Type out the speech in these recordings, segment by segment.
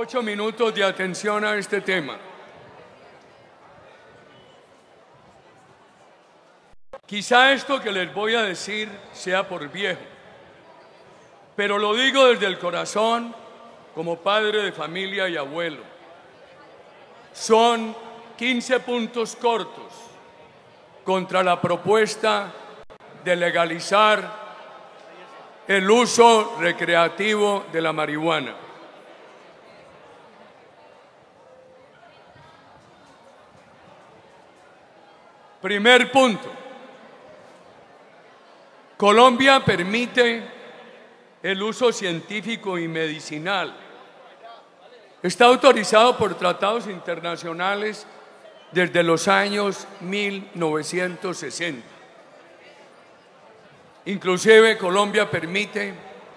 ocho minutos de atención a este tema. Quizá esto que les voy a decir sea por viejo, pero lo digo desde el corazón como padre de familia y abuelo. Son 15 puntos cortos contra la propuesta de legalizar el uso recreativo de la marihuana. Primer punto. Colombia permite el uso científico y medicinal. Está autorizado por tratados internacionales desde los años 1960. Inclusive Colombia permite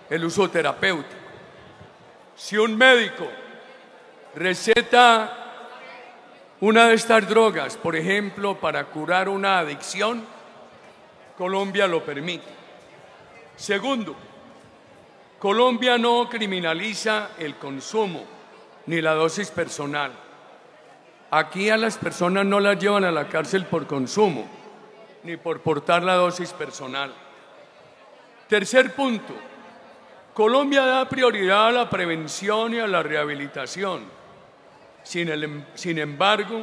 el uso terapéutico. Si un médico receta una de estas drogas, por ejemplo, para curar una adicción, Colombia lo permite. Segundo, Colombia no criminaliza el consumo ni la dosis personal. Aquí a las personas no las llevan a la cárcel por consumo, ni por portar la dosis personal. Tercer punto, Colombia da prioridad a la prevención y a la rehabilitación. Sin, sin, embargo,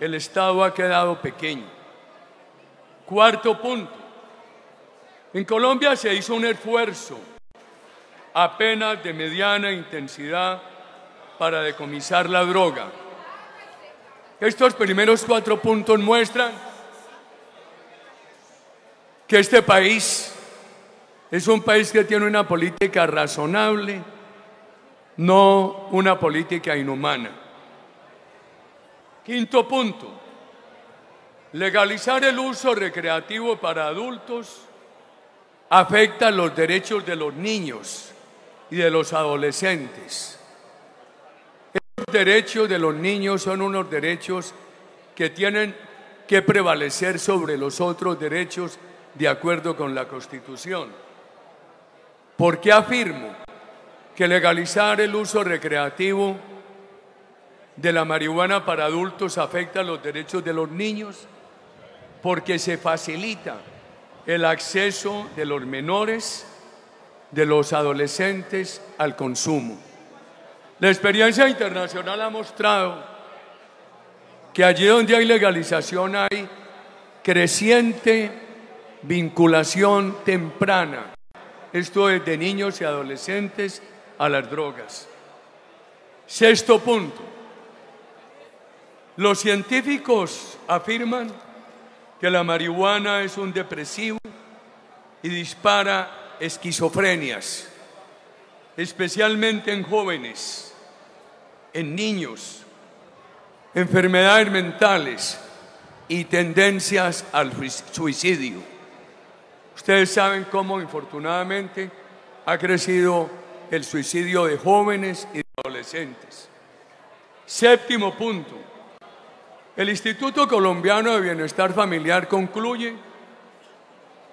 el Estado ha quedado pequeño. Cuarto punto, en Colombia se hizo un esfuerzo apenas de mediana intensidad para decomisar la droga. Estos primeros cuatro puntos muestran que este país es un país que tiene una política razonable, no una política inhumana. Quinto punto, legalizar el uso recreativo para adultos afecta los derechos de los niños y de los adolescentes. Los derechos de los niños son unos derechos que tienen que prevalecer sobre los otros derechos de acuerdo con la Constitución. ¿Por qué afirmo que legalizar el uso recreativo de la marihuana para adultos afecta los derechos de los niños? Porque se facilita el acceso de los menores, de los adolescentes al consumo. La experiencia internacional ha mostrado que allí donde hay legalización hay creciente vinculación temprana esto es de niños y adolescentes a las drogas. Sexto punto. Los científicos afirman que la marihuana es un depresivo y dispara esquizofrenias, especialmente en jóvenes, en niños, enfermedades mentales y tendencias al suicidio. Ustedes saben cómo infortunadamente ha crecido el suicidio de jóvenes y de adolescentes. Séptimo punto. El Instituto Colombiano de Bienestar Familiar concluye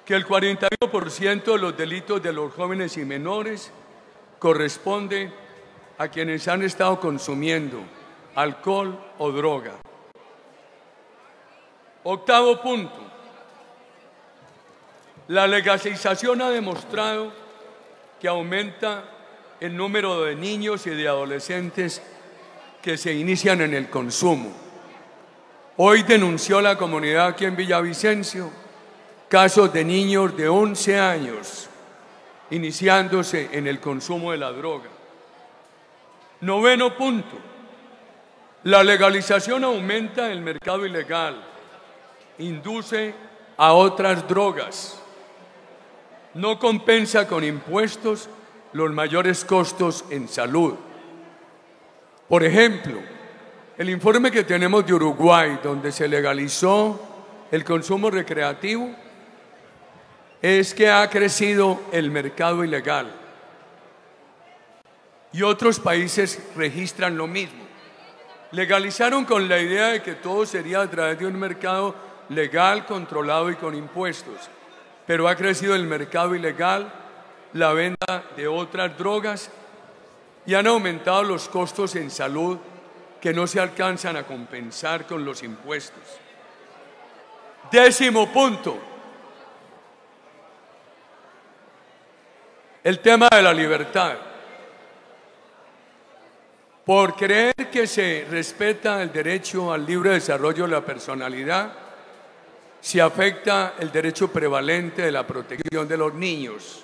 que el 41% de los delitos de los jóvenes y menores corresponde a quienes han estado consumiendo alcohol o droga. Octavo punto. La legalización ha demostrado que aumenta el número de niños y de adolescentes que se inician en el consumo. Hoy denunció la comunidad aquí en Villavicencio casos de niños de 11 años iniciándose en el consumo de la droga. Noveno punto. La legalización aumenta el mercado ilegal, induce a otras drogas no compensa con impuestos los mayores costos en salud. Por ejemplo, el informe que tenemos de Uruguay, donde se legalizó el consumo recreativo, es que ha crecido el mercado ilegal. Y otros países registran lo mismo. Legalizaron con la idea de que todo sería a través de un mercado legal, controlado y con impuestos pero ha crecido el mercado ilegal, la venta de otras drogas y han aumentado los costos en salud que no se alcanzan a compensar con los impuestos. Décimo punto. El tema de la libertad. Por creer que se respeta el derecho al libre desarrollo de la personalidad, se afecta el derecho prevalente de la protección de los niños.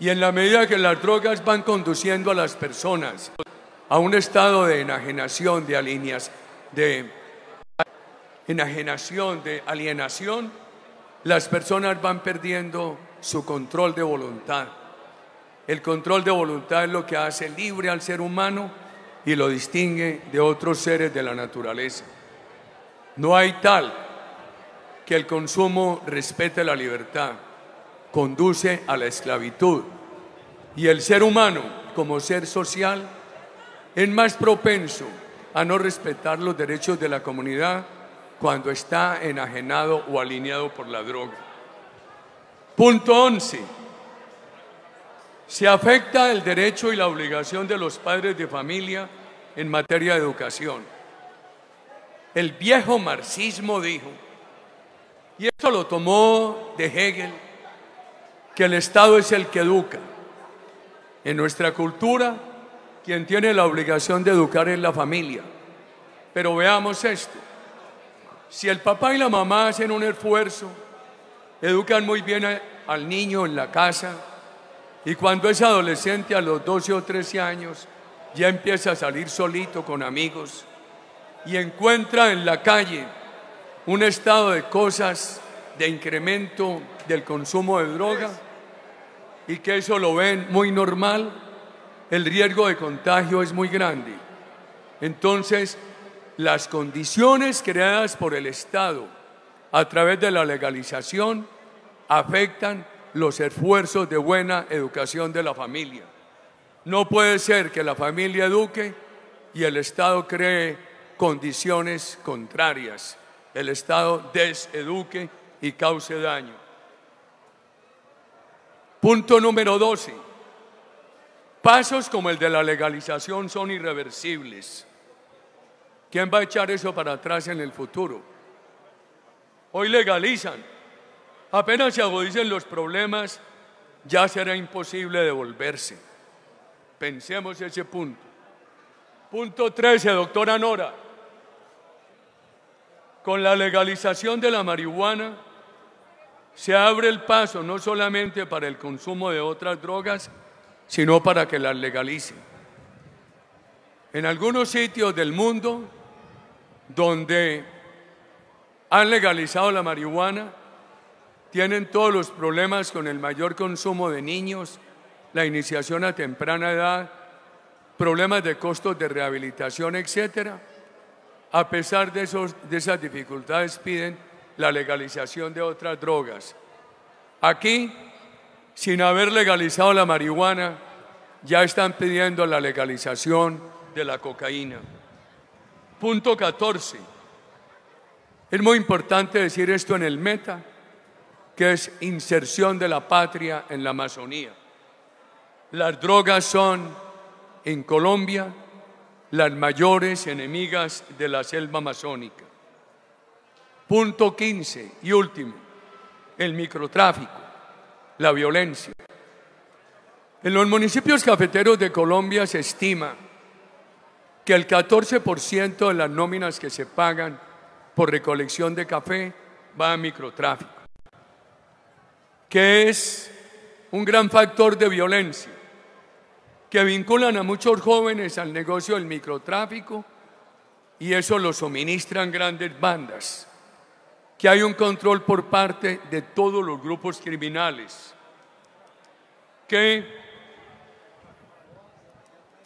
Y en la medida que las drogas van conduciendo a las personas a un estado de enajenación, de alineas, de enajenación, de alienación, las personas van perdiendo su control de voluntad. El control de voluntad es lo que hace libre al ser humano y lo distingue de otros seres de la naturaleza. No hay tal que el consumo respete la libertad, conduce a la esclavitud. Y el ser humano, como ser social, es más propenso a no respetar los derechos de la comunidad cuando está enajenado o alineado por la droga. Punto 11. Se afecta el derecho y la obligación de los padres de familia en materia de educación. El viejo marxismo dijo, y esto lo tomó de Hegel, que el Estado es el que educa. En nuestra cultura, quien tiene la obligación de educar es la familia. Pero veamos esto. Si el papá y la mamá hacen un esfuerzo, educan muy bien al niño en la casa, y cuando es adolescente a los 12 o 13 años, ya empieza a salir solito con amigos y encuentra en la calle un estado de cosas de incremento del consumo de droga y que eso lo ven muy normal, el riesgo de contagio es muy grande. Entonces, las condiciones creadas por el Estado a través de la legalización afectan los esfuerzos de buena educación de la familia. No puede ser que la familia eduque y el Estado cree condiciones contrarias el Estado deseduque y cause daño. Punto número 12. Pasos como el de la legalización son irreversibles. ¿Quién va a echar eso para atrás en el futuro? Hoy legalizan. Apenas se agudicen los problemas, ya será imposible devolverse. Pensemos ese punto. Punto 13, doctora Nora. Con la legalización de la marihuana se abre el paso no solamente para el consumo de otras drogas, sino para que las legalicen. En algunos sitios del mundo donde han legalizado la marihuana, tienen todos los problemas con el mayor consumo de niños, la iniciación a temprana edad, problemas de costos de rehabilitación, etcétera a pesar de, de esas dificultades, piden la legalización de otras drogas. Aquí, sin haber legalizado la marihuana, ya están pidiendo la legalización de la cocaína. Punto 14. Es muy importante decir esto en el meta, que es inserción de la patria en la Amazonía. Las drogas son en Colombia las mayores enemigas de la selva amazónica. Punto 15 y último, el microtráfico, la violencia. En los municipios cafeteros de Colombia se estima que el 14% de las nóminas que se pagan por recolección de café va a microtráfico, que es un gran factor de violencia que vinculan a muchos jóvenes al negocio del microtráfico y eso lo suministran grandes bandas, que hay un control por parte de todos los grupos criminales, que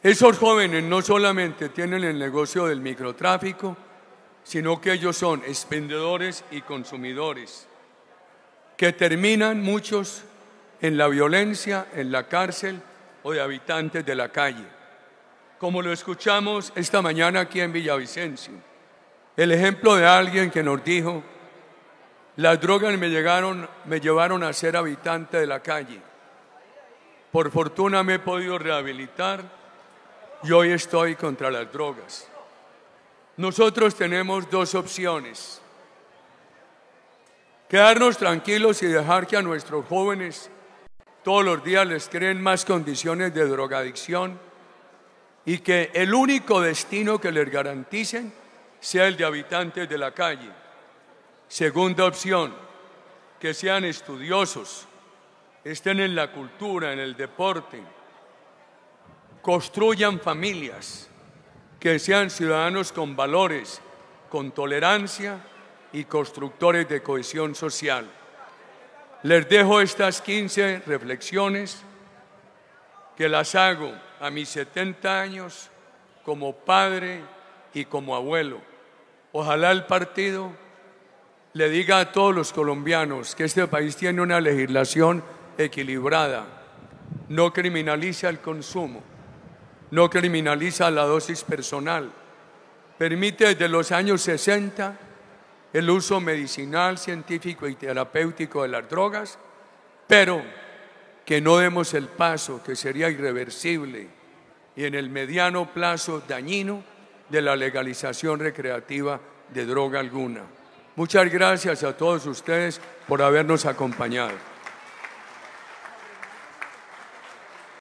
esos jóvenes no solamente tienen el negocio del microtráfico, sino que ellos son expendedores y consumidores, que terminan muchos en la violencia, en la cárcel, o de habitantes de la calle, como lo escuchamos esta mañana aquí en Villavicencio. El ejemplo de alguien que nos dijo, las drogas me, llegaron, me llevaron a ser habitante de la calle. Por fortuna me he podido rehabilitar y hoy estoy contra las drogas. Nosotros tenemos dos opciones. Quedarnos tranquilos y dejar que a nuestros jóvenes todos los días les creen más condiciones de drogadicción y que el único destino que les garanticen sea el de habitantes de la calle. Segunda opción, que sean estudiosos, estén en la cultura, en el deporte, construyan familias, que sean ciudadanos con valores, con tolerancia y constructores de cohesión social. Les dejo estas 15 reflexiones que las hago a mis 70 años como padre y como abuelo. Ojalá el partido le diga a todos los colombianos que este país tiene una legislación equilibrada, no criminaliza el consumo, no criminaliza la dosis personal, permite desde los años 60 el uso medicinal, científico y terapéutico de las drogas, pero que no demos el paso que sería irreversible y en el mediano plazo dañino de la legalización recreativa de droga alguna. Muchas gracias a todos ustedes por habernos acompañado.